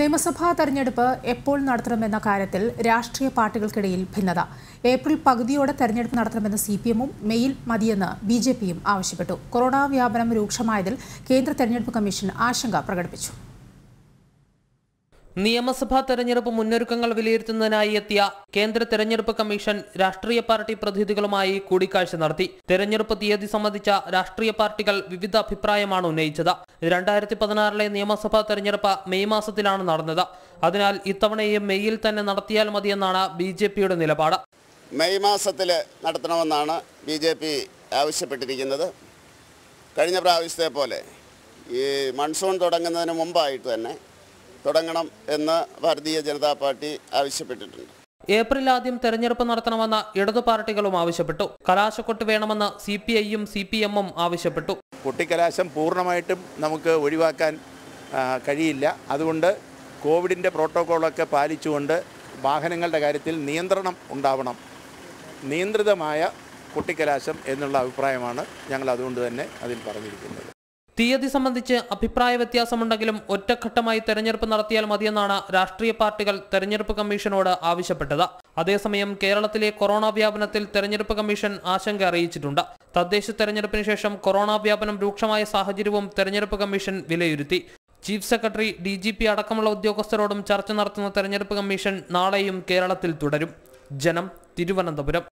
നിയമസഭാ തെരഞ്ഞെടുപ്പ് എപ്പോൾ നടത്തണമെന്ന കാര്യത്തിൽ രാഷ്ട്രീയ പാർട്ടികൾക്കിടയിൽ ഭിന്നത. ഏപ്രിൽ പകുതിയോടെ തെരഞ്ഞെടുപ്പ് നടത്തണമെന്ന് സി പി എമ്മും മെയിൽ മതിയെന്ന് ബി ജെ പിയും ആവശ്യപ്പെട്ടു. കൊറോണ വ്യാപനം രൂക്ഷമായതിൽ കേന്ദ്ര തെരഞ്ഞെടുപ്പ് കമ്മീഷൻ ആശങ്ക പ്രകടിപ്പിച്ചു. നിയമസഭാ തെരഞ്ഞെടുപ്പ് മുന്നൊരുക്കങ്ങൾ വിലയിരുത്തുന്നതിനായി എത്തിയ കേന്ദ്ര തെരഞ്ഞെടുപ്പ് കമ്മീഷൻ രാഷ്ട്രീയ പാർട്ടി പ്രതിനിധികളുമായി കൂടിക്കാഴ്ച നടത്തി. തെരഞ്ഞെടുപ്പ് തീയതി സംബന്ധിച്ച രാഷ്ട്രീയ പാർട്ടികൾ വിവിധ അഭിപ്രായമാണ് ഉന്നയിച്ചത്. രണ്ടായിരത്തി പതിനാറിലെ നിയമസഭാ തെരഞ്ഞെടുപ്പ് മെയ് മാസത്തിലാണ് നടന്നത്. അതിനാൽ ഇത്തവണയും മെയ്യിൽ തന്നെ നടത്തിയാൽ മതിയെന്നാണ് ബി ജെ പിയുടെ നിലപാട്. മെയ് മാസത്തിൽ നടത്തണമെന്നാണ് ബി ജെ പി ആവശ്യപ്പെട്ടിരിക്കുന്നത്. കഴിഞ്ഞ പ്രാവശ്യത്തെ പോലെ ഈ മൺസൂൺ തുടങ്ങുന്നതിന് മുമ്പായിട്ട് തന്നെ തുടങ്ങണം എന്ന് ഭാരതീയ ജനതാ പാർട്ടി ആവശ്യപ്പെട്ടിട്ടുണ്ട്. ഏപ്രിൽ ആദ്യം തെരഞ്ഞെടുപ്പ് നടത്തണമെന്ന് ഇടതു പാർട്ടികളും ആവശ്യപ്പെട്ടു. കലാശക്കൊട്ട് വേണമെന്ന് സി പി ഐയും സി പി എമ്മും ആവശ്യപ്പെട്ടു. കുട്ടിക്കലാശം പൂർണമായിട്ടും നമുക്ക് ഒഴിവാക്കാൻ കഴിയില്ല. അതുകൊണ്ട് കോവിഡിന്റെ പ്രോട്ടോക്കോളൊക്കെ പാലിച്ചുകൊണ്ട് വാഹനങ്ങളുടെ കാര്യത്തിൽ നിയന്ത്രണം ഉണ്ടാവണം. നിയന്ത്രിതമായ കുട്ടിക്കലാശം എന്നുള്ള അഭിപ്രായമാണ് ഞങ്ങൾ അതുകൊണ്ട് തന്നെ അതിൽ പറഞ്ഞിരിക്കുന്നത്. തീയതി സംബന്ധിച്ച് അഭിപ്രായ വ്യത്യാസമുണ്ടെങ്കിലും ഒറ്റഘട്ടമായി തെരഞ്ഞെടുപ്പ് നടത്തിയാൽ മതിയെന്നാണ് രാഷ്ട്രീയ പാർട്ടികൾ തെരഞ്ഞെടുപ്പ് കമ്മീഷനോട് ആവശ്യപ്പെട്ടത്. അതേസമയം കേരളത്തിലെ കൊറോണ വ്യാപനത്തിൽ തെരഞ്ഞെടുപ്പ് കമ്മീഷൻ ആശങ്ക അറിയിച്ചിട്ടുണ്ട്. തദ്ദേശ തെരഞ്ഞെടുപ്പിന് ശേഷം കൊറോണ വ്യാപനം രൂക്ഷമായ സാഹചര്യവും തെരഞ്ഞെടുപ്പ് കമ്മീഷൻ വിലയിരുത്തി. Chief secretary D G P അടക്കമുള്ള ഉദ്യോഗസ്ഥരോടും ചർച്ച നടത്തുന്ന തെരഞ്ഞെടുപ്പ് കമ്മീഷൻ നാളെയും കേരളത്തിൽ തുടരും. ജനം തിരുവനന്തപുരം.